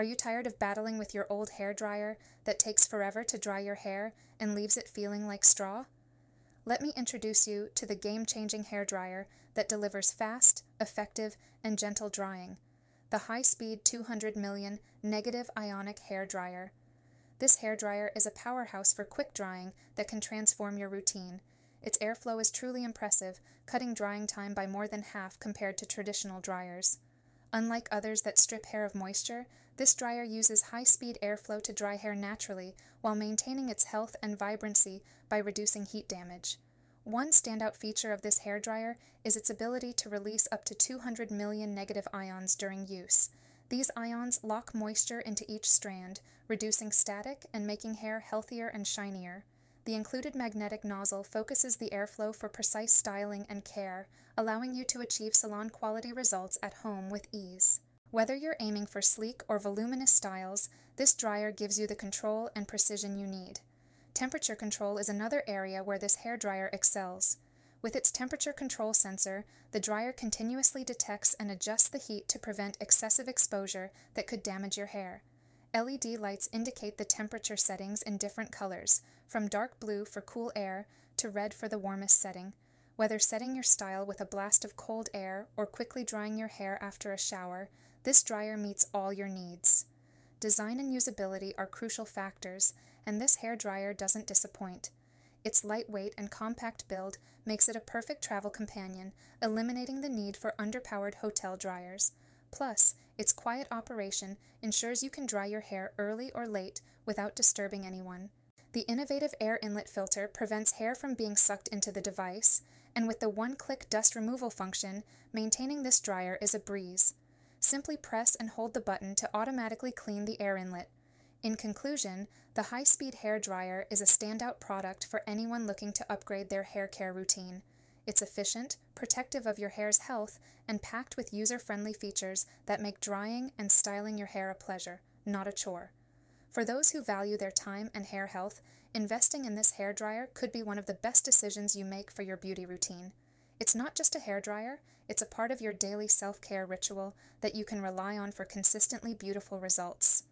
Are you tired of battling with your old hair dryer that takes forever to dry your hair and leaves it feeling like straw? Let me introduce you to the game changing hair dryer that delivers fast, effective, and gentle drying the high speed 200 million negative ionic hair dryer. This hair dryer is a powerhouse for quick drying that can transform your routine. Its airflow is truly impressive, cutting drying time by more than half compared to traditional dryers. Unlike others that strip hair of moisture, this dryer uses high speed airflow to dry hair naturally while maintaining its health and vibrancy by reducing heat damage. One standout feature of this hair dryer is its ability to release up to 200 million negative ions during use. These ions lock moisture into each strand, reducing static and making hair healthier and shinier. The included magnetic nozzle focuses the airflow for precise styling and care, allowing you to achieve salon quality results at home with ease. Whether you're aiming for sleek or voluminous styles, this dryer gives you the control and precision you need. Temperature control is another area where this hair dryer excels. With its temperature control sensor, the dryer continuously detects and adjusts the heat to prevent excessive exposure that could damage your hair. LED lights indicate the temperature settings in different colors, from dark blue for cool air to red for the warmest setting. Whether setting your style with a blast of cold air or quickly drying your hair after a shower, this dryer meets all your needs. Design and usability are crucial factors, and this hair dryer doesn't disappoint. Its lightweight and compact build makes it a perfect travel companion, eliminating the need for underpowered hotel dryers. Plus, its quiet operation ensures you can dry your hair early or late without disturbing anyone. The innovative air inlet filter prevents hair from being sucked into the device, and with the one click dust removal function, maintaining this dryer is a breeze. Simply press and hold the button to automatically clean the air inlet. In conclusion, the high speed hair dryer is a standout product for anyone looking to upgrade their hair care routine. It's efficient, protective of your hair's health, and packed with user friendly features that make drying and styling your hair a pleasure, not a chore. For those who value their time and hair health, investing in this hair dryer could be one of the best decisions you make for your beauty routine. It's not just a hair dryer, it's a part of your daily self care ritual that you can rely on for consistently beautiful results.